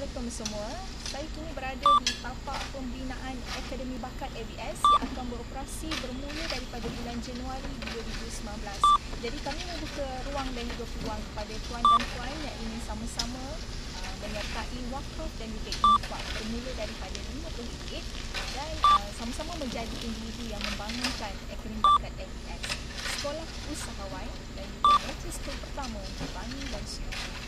Assalamualaikum semua. Saya kini berada di tapak pembinaan Akademi Bakat ABS yang akan beroperasi bermula daripada bulan Januari 2019. Jadi kami membuka ruang dan juga peluang kepada tuan dan puan yang ingin sama-sama uh, menyertai wakaf dan juga infak bermula daripada RM50 dan uh, sama-sama menjadi individu yang membangunkan Akademi Bakat ABS. Sekolah Usahawan dan juga Registrasi Pertama untuk Bangi dan Sungai.